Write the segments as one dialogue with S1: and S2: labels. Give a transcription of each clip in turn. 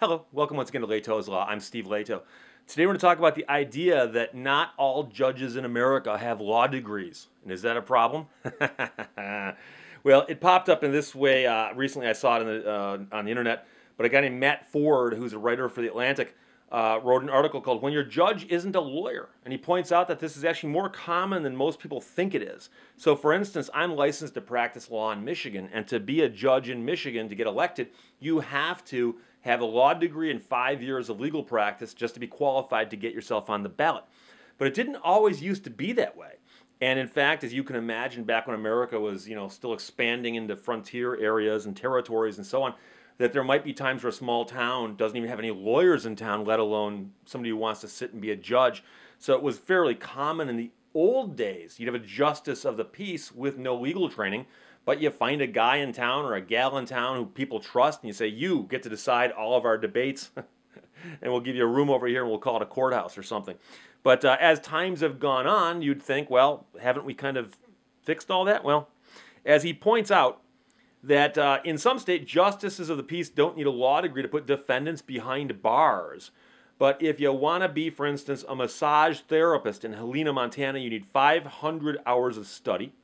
S1: Hello, welcome once again to Lehto's Law. I'm Steve Lehto. Today we're going to talk about the idea that not all judges in America have law degrees. And is that a problem? well, it popped up in this way uh, recently. I saw it the, uh, on the internet. But a guy named Matt Ford, who's a writer for The Atlantic, uh, wrote an article called When Your Judge Isn't a Lawyer. And he points out that this is actually more common than most people think it is. So, for instance, I'm licensed to practice law in Michigan, and to be a judge in Michigan to get elected, you have to have a law degree and five years of legal practice just to be qualified to get yourself on the ballot. But it didn't always used to be that way. And in fact, as you can imagine, back when America was, you know, still expanding into frontier areas and territories and so on, that there might be times where a small town doesn't even have any lawyers in town, let alone somebody who wants to sit and be a judge. So it was fairly common in the old days. You'd have a justice of the peace with no legal training, but you find a guy in town or a gal in town who people trust, and you say, You get to decide all of our debates, and we'll give you a room over here and we'll call it a courthouse or something. But uh, as times have gone on, you'd think, Well, haven't we kind of fixed all that? Well, as he points out, that uh, in some states, justices of the peace don't need a law degree to put defendants behind bars. But if you want to be, for instance, a massage therapist in Helena, Montana, you need 500 hours of study.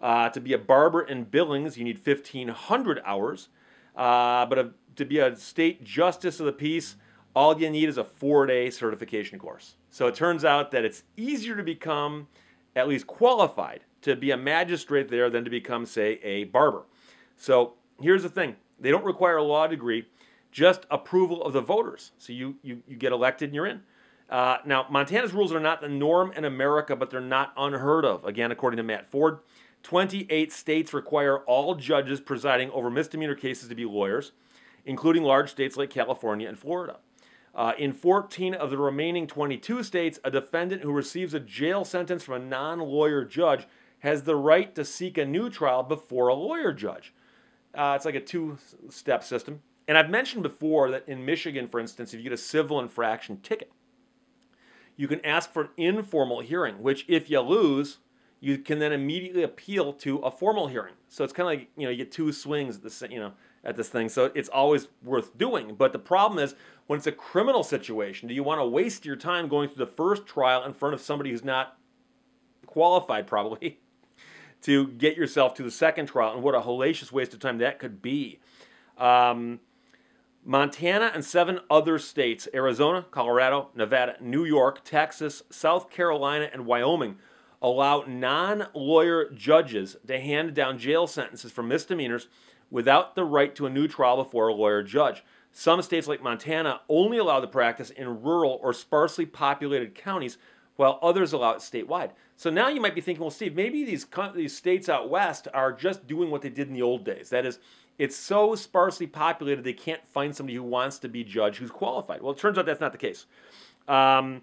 S1: Uh, to be a barber in Billings, you need 1,500 hours. Uh, but a, to be a state justice of the peace, all you need is a four day certification course. So it turns out that it's easier to become at least qualified to be a magistrate there than to become, say, a barber. So here's the thing they don't require a law degree, just approval of the voters. So you, you, you get elected and you're in. Uh, now, Montana's rules are not the norm in America, but they're not unheard of. Again, according to Matt Ford, 28 states require all judges presiding over misdemeanor cases to be lawyers, including large states like California and Florida. Uh, in 14 of the remaining 22 states, a defendant who receives a jail sentence from a non lawyer judge has the right to seek a new trial before a lawyer judge. Uh, it's like a two step system. And I've mentioned before that in Michigan, for instance, if you get a civil infraction ticket, you can ask for an informal hearing, which if you lose, you can then immediately appeal to a formal hearing. So it's kind of like you know you get two swings at this you know at this thing. So it's always worth doing. But the problem is when it's a criminal situation, do you want to waste your time going through the first trial in front of somebody who's not qualified probably to get yourself to the second trial, and what a hellacious waste of time that could be. Um, Montana and seven other states Arizona, Colorado, Nevada, New York, Texas, South Carolina, and Wyoming allow non lawyer judges to hand down jail sentences for misdemeanors without the right to a new trial before a lawyer judge. Some states, like Montana, only allow the practice in rural or sparsely populated counties while others allow it statewide. So now you might be thinking, well, Steve, maybe these, these states out west are just doing what they did in the old days. That is, it's so sparsely populated they can't find somebody who wants to be judge who's qualified. Well, it turns out that's not the case. Um,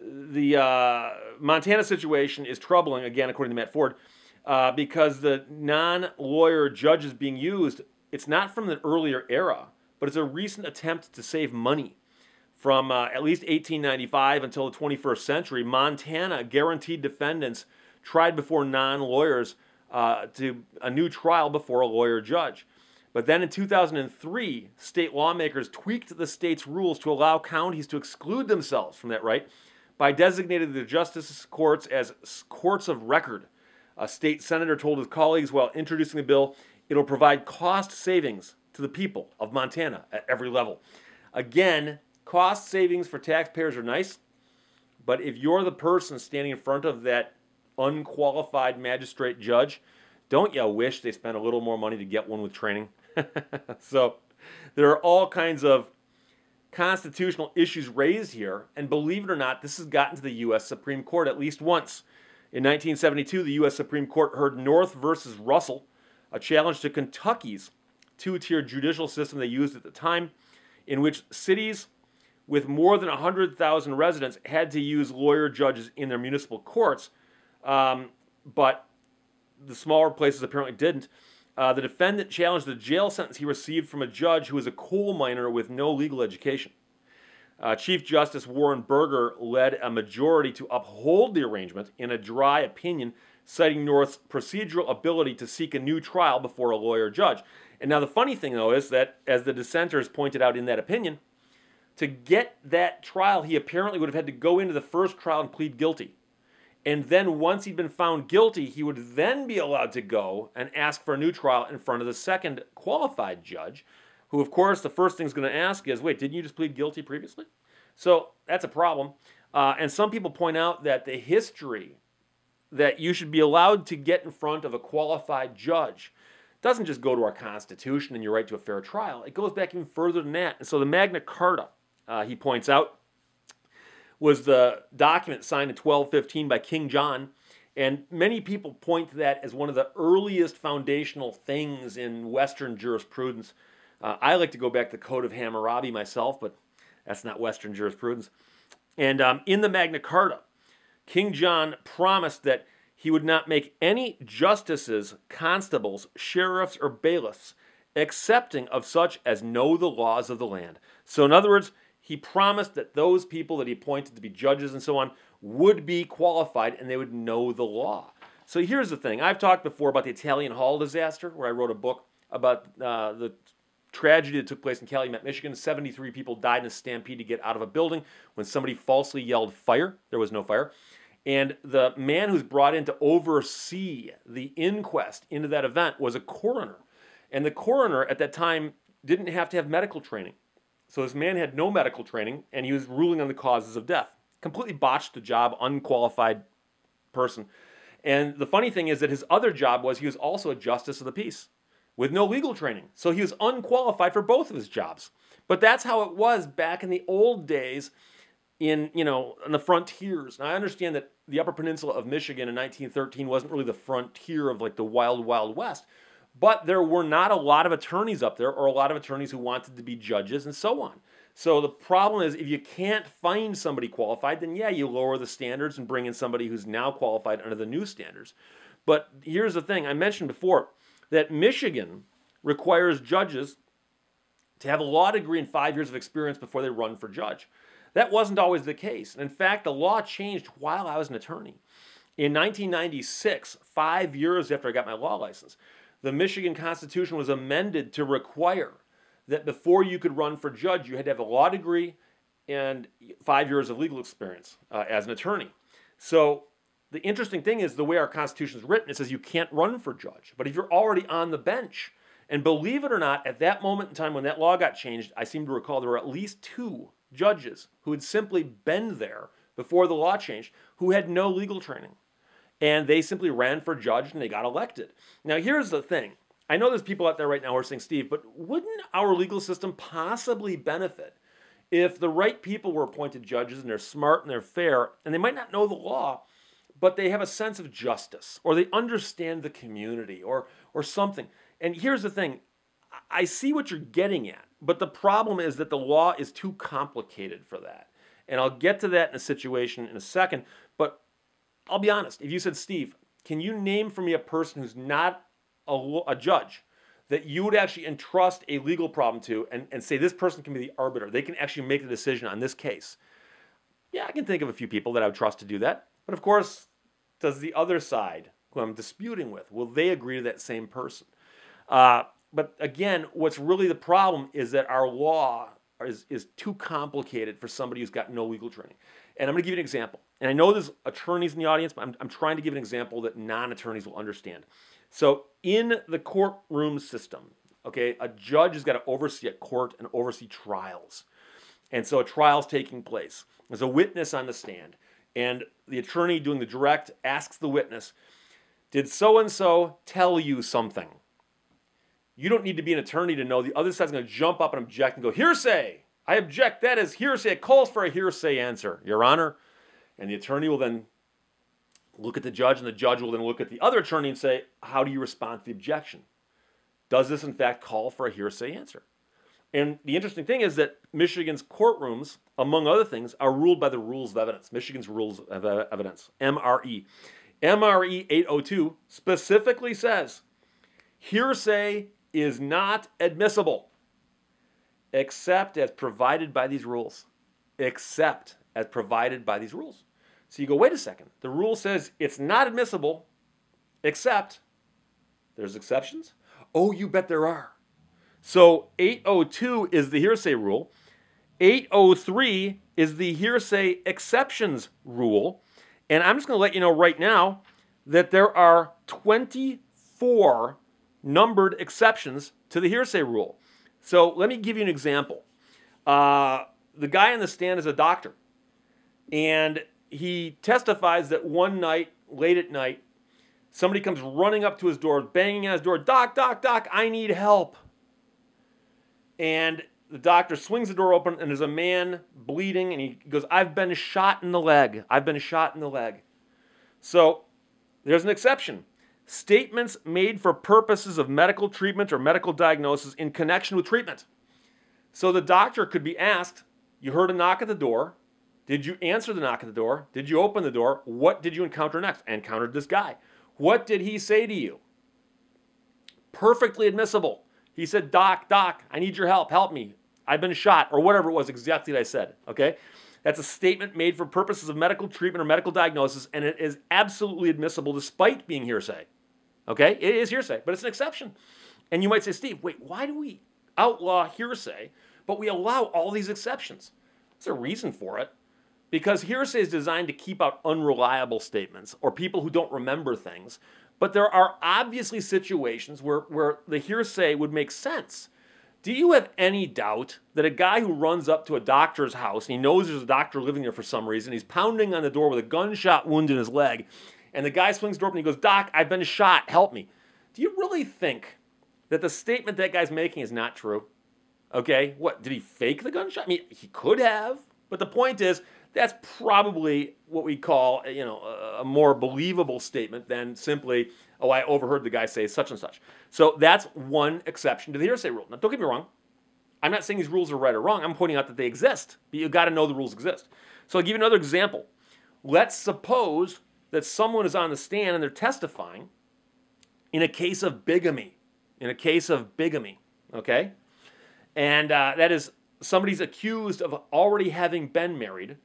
S1: the uh, Montana situation is troubling, again, according to Matt Ford, uh, because the non lawyer judges being used, it's not from the earlier era, but it's a recent attempt to save money from uh, at least 1895 until the 21st century, Montana guaranteed defendants tried before non lawyers uh, to a new trial before a lawyer judge. But then in 2003, state lawmakers tweaked the state's rules to allow counties to exclude themselves from that right by designating the justice courts as courts of record. A state senator told his colleagues while introducing the bill, it'll provide cost savings to the people of Montana at every level. Again, Cost savings for taxpayers are nice, but if you're the person standing in front of that unqualified magistrate judge, don't you wish they spent a little more money to get one with training? so there are all kinds of constitutional issues raised here, and believe it or not, this has gotten to the U.S. Supreme Court at least once. In 1972, the U.S. Supreme Court heard North versus Russell, a challenge to Kentucky's two tier judicial system they used at the time, in which cities with more than 100,000 residents had to use lawyer judges in their municipal courts, um, but the smaller places apparently didn't. Uh, the defendant challenged the jail sentence he received from a judge who was a coal miner with no legal education. Uh, Chief Justice Warren Burger led a majority to uphold the arrangement in a dry opinion, citing North's procedural ability to seek a new trial before a lawyer judge. And now the funny thing, though, is that, as the dissenters pointed out in that opinion, to get that trial, he apparently would have had to go into the first trial and plead guilty. And then once he'd been found guilty, he would then be allowed to go and ask for a new trial in front of the second qualified judge, who, of course, the first thing he's going to ask is, wait, didn't you just plead guilty previously? So that's a problem. Uh, and some people point out that the history that you should be allowed to get in front of a qualified judge doesn't just go to our Constitution and your right to a fair trial. It goes back even further than that. And so the Magna Carta, uh, he points out, was the document signed in 1215 by King John. And many people point to that as one of the earliest foundational things in Western jurisprudence. Uh, I like to go back to the Code of Hammurabi myself, but that's not Western jurisprudence. And um, in the Magna Carta, King John promised that he would not make any justices, constables, sheriffs, or bailiffs, excepting of such as know the laws of the land. So, in other words, he promised that those people that he appointed to be judges and so on would be qualified and they would know the law. So here's the thing I've talked before about the Italian Hall disaster, where I wrote a book about uh, the tragedy that took place in Calumet, Michigan. 73 people died in a stampede to get out of a building when somebody falsely yelled fire. There was no fire. And the man who's brought in to oversee the inquest into that event was a coroner. And the coroner at that time didn't have to have medical training. So this man had no medical training and he was ruling on the causes of death. Completely botched the job, unqualified person. And the funny thing is that his other job was he was also a justice of the peace with no legal training. So he was unqualified for both of his jobs. But that's how it was back in the old days in, you know, in the frontiers. Now I understand that the Upper Peninsula of Michigan in 1913 wasn't really the frontier of like the wild wild west, but there were not a lot of attorneys up there or a lot of attorneys who wanted to be judges and so on. So the problem is if you can't find somebody qualified, then yeah, you lower the standards and bring in somebody who's now qualified under the new standards. But here's the thing I mentioned before that Michigan requires judges to have a law degree and five years of experience before they run for judge. That wasn't always the case. In fact, the law changed while I was an attorney. In 1996, five years after I got my law license, the Michigan Constitution was amended to require that before you could run for judge, you had to have a law degree and five years of legal experience uh, as an attorney. So the interesting thing is the way our Constitution is written, it says you can't run for judge. But if you're already on the bench, and believe it or not, at that moment in time when that law got changed, I seem to recall there were at least two judges who had simply been there before the law changed who had no legal training. And they simply ran for judge and they got elected. Now, here's the thing I know there's people out there right now who are saying, Steve, but wouldn't our legal system possibly benefit if the right people were appointed judges and they're smart and they're fair and they might not know the law? but they have a sense of justice or they understand the community or or something. And here's the thing, I see what you're getting at, but the problem is that the law is too complicated for that. And I'll get to that in a situation in a second, I'll be honest. If you said, "Steve, can you name for me a person who's not a, a judge that you would actually entrust a legal problem to and, and say this person can be the arbiter. They can actually make the decision on this case. Yeah, I can think of a few people that I would trust to do that. But of course, does the other side, who I'm disputing with, will they agree to that same person? Uh, but again, what's really the problem is that our law is, is too complicated for somebody who's got no legal training. And I'm going to give you an example. And I know there's attorneys in the audience, but I'm, I'm trying to give an example that non attorneys will understand. So, in the courtroom system, okay, a judge has got to oversee a court and oversee trials. And so a trial's taking place. There's a witness on the stand and the attorney doing the direct asks the witness, Did so and so tell you something? You don't need to be an attorney to know the other side's going to jump up and object and go, Hearsay! I object. That is hearsay. It calls for a hearsay answer, Your Honor. And the attorney will then look at the judge, and the judge will then look at the other attorney and say, How do you respond to the objection? Does this, in fact, call for a hearsay answer? And the interesting thing is that Michigan's courtrooms, among other things, are ruled by the rules of evidence, Michigan's rules of evidence, MRE. MRE 802 specifically says hearsay is not admissible except as provided by these rules. Except as provided by these rules. So you go, wait a second. The rule says it's not admissible, Except there's exceptions. Oh, you bet there are. So 802 is the hearsay rule. 803 is the hearsay exceptions rule. And I'm just going to let you know right now that there are 24 numbered exceptions to the hearsay rule. So let me give you an example. Uh, the guy on the stand is a doctor, and he testifies that one night, late at night, somebody comes running up to his door, banging on his door, Doc, Doc, Doc, I need help. And the doctor swings the door open, and there's a man bleeding, and he goes, I've been shot in the leg. I've been shot in the leg. So there's an exception. Statements made for purposes of medical treatment or medical diagnosis in connection with treatment. So the doctor could be asked, You heard a knock at the door. Did you answer the knock at the door? Did you open the door? What did you encounter next? I encountered this guy. What did he say to you? Perfectly admissible. He said, Doc, Doc, I need your help. Help me. I've been shot, or whatever it was exactly that I said. Okay? That's a statement made for purposes of medical treatment or medical diagnosis, and it is absolutely admissible despite being hearsay. Okay? It is hearsay, but it's an exception. And you might say, Steve, wait, why do we outlaw hearsay, but we allow all these exceptions? There's a reason for it. Because hearsay is designed to keep out unreliable statements or people who don't remember things. But there are obviously situations where, where the hearsay would make sense. Do you have any doubt that a guy who runs up to a doctor's house and he knows there's a doctor living there for some reason, he's pounding on the door with a gunshot wound in his leg, and the guy swings the door open and he goes, Doc, I've been shot, help me. Do you really think that the statement that guy's making is not true? Okay, what, did he fake the gunshot? I mean, he could have, but the point is, that's probably what we call, you know, a more believable statement than simply, oh, I overheard the guy say such and such. So that's one exception to the hearsay rule. Now, don't get me wrong. I'm not saying these rules are right or wrong. I'm pointing out that they exist, but you've got to know the rules exist. So I'll give you another example. Let's suppose that someone is on the stand and they're testifying in a case of bigamy. In a case of bigamy, okay? And uh, that is somebody's accused of already having been married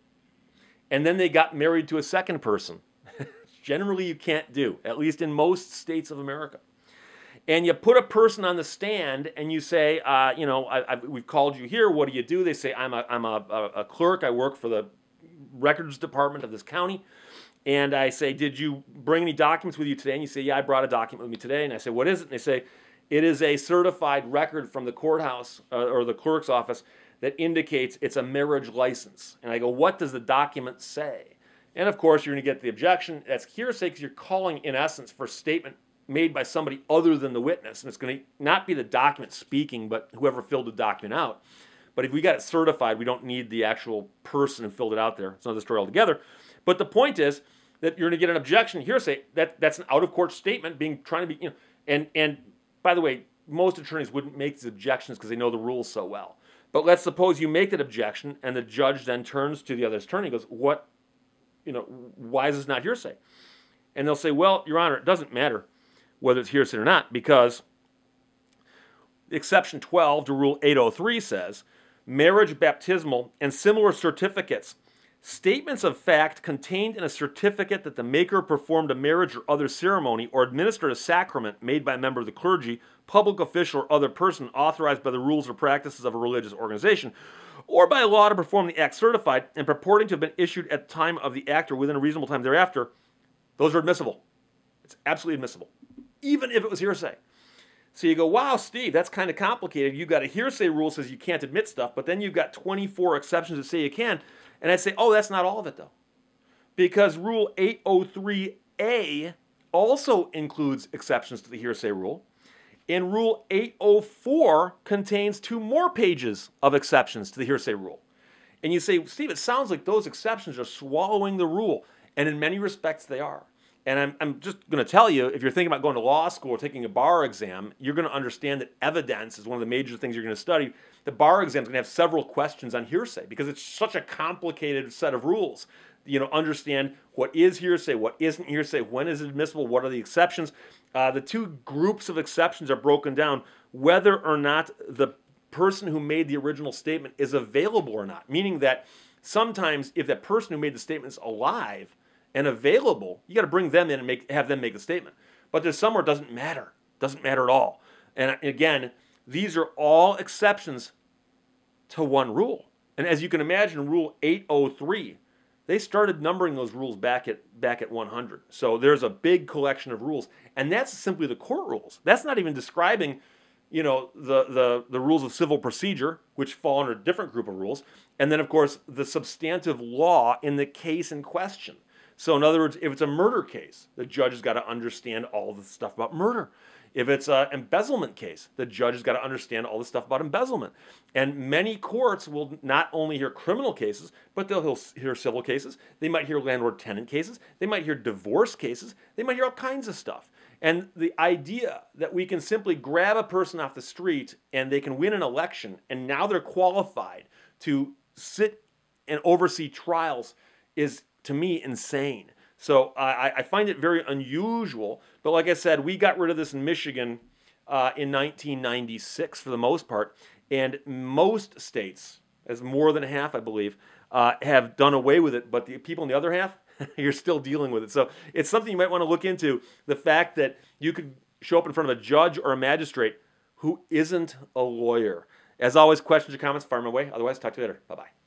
S1: and then they got married to a second person. Generally, you can't do, at least in most states of America. And you put a person on the stand and you say, uh, you know, I, I, we've called you here. What do you do? They say, I'm, a, I'm a, a clerk. I work for the records department of this county. And I say, Did you bring any documents with you today? And you say, Yeah, I brought a document with me today. And I say, What is it? And they say, It is a certified record from the courthouse uh, or the clerk's office that indicates it's a marriage license. And I go, what does the document say? And of course, you're going to get the objection. That's hearsay because you're calling, in essence, for a statement made by somebody other than the witness. And it's going to not be the document speaking, but whoever filled the document out. But if we got it certified, we don't need the actual person who filled it out there. It's another story altogether. But the point is that you're going to get an objection hearsay. That that's an out of court statement being trying to be, you know, and and by the way, most attorneys wouldn't make these objections because they know the rules so well. But let's suppose you make that objection and the judge then turns to the other attorney and goes, What, you know, why is this not hearsay? And they'll say, Well, Your Honor, it doesn't matter whether it's hearsay or not because exception 12 to Rule 803 says marriage, baptismal, and similar certificates Statements of fact contained in a certificate that the maker performed a marriage or other ceremony or administered a sacrament made by a member of the clergy, public official, or other person authorized by the rules or practices of a religious organization, or by law to perform the act certified and purporting to have been issued at the time of the act or within a reasonable time thereafter, those are admissible. It's absolutely admissible, even if it was hearsay. So you go, wow, Steve, that's kind of complicated. You've got a hearsay rule says you can't admit stuff, but then you've got 24 exceptions that say you can. And I say, oh, that's not all of it, though. Because Rule 803A also includes exceptions to the hearsay rule. And Rule 804 contains two more pages of exceptions to the hearsay rule. And you say, Steve, it sounds like those exceptions are swallowing the rule. And in many respects, they are. And I'm, I'm just going to tell you if you're thinking about going to law school or taking a bar exam, you're going to understand that evidence is one of the major things you're going to study. The bar exam is going to have several questions on hearsay because it's such a complicated set of rules. You know, understand what is hearsay, what isn't hearsay, when is it admissible, what are the exceptions. Uh, the two groups of exceptions are broken down whether or not the person who made the original statement is available or not, meaning that sometimes if that person who made the statement is alive, and available, you got to bring them in and make have them make the statement. but there's some where it doesn't matter. Doesn't matter at all. And again, these are all exceptions to one rule. And as you can imagine, Rule 803, they started numbering those rules back at back at 100. So there's a big collection of rules, and that's simply the court rules. That's not even describing, you know, the the the rules of civil procedure, which fall under a different group of rules, and then of course the substantive law in the case in question. So in other words, if it's a murder case, the judge has got to understand all the stuff about murder. If it's an embezzlement case, the judge has got to understand all the stuff about embezzlement. And many courts will not only hear criminal cases, but they'll hear civil cases. They might hear landlord tenant cases. They might hear divorce cases. They might hear all kinds of stuff. And the idea that we can simply grab a person off the street and they can win an election and now they're qualified to sit and oversee trials is, to me, insane. So I, I find it very unusual. But like I said, we got rid of this in Michigan uh, in 1996 for the most part. And most states, as more than half, I believe, uh, have done away with it. But the people in the other half, you're still dealing with it. So it's something you might want to look into. The fact that you could show up in front of a judge or a magistrate who isn't a lawyer. As always, questions or comments, fire them away. Otherwise, talk to you later. Bye bye.